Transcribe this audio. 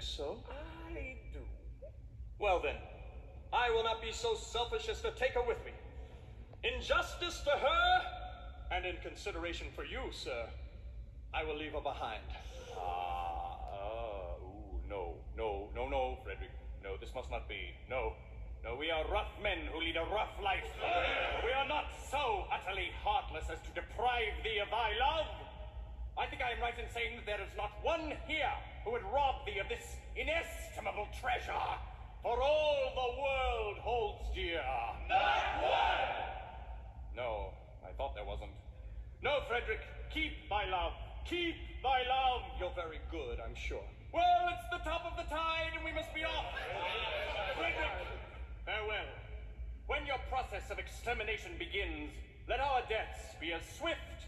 think so? I do. Well then, I will not be so selfish as to take her with me. In justice to her, and in consideration for you, sir, I will leave her behind. Ah, uh, ooh, no, no, no, no, Frederick. No, this must not be. No, no, we are rough men who lead a rough life. We are not so utterly heartless as to deprive thee of thy love. I think I am right in saying that there is not one here who would rob thee of this inestimable treasure. For all the world holds dear. Not one! No, I thought there wasn't. No, Frederick, keep thy love. Keep thy love. You're very good, I'm sure. Well, it's the top of the tide and we must be off. Frederick, farewell. When your process of extermination begins, let our deaths be as swift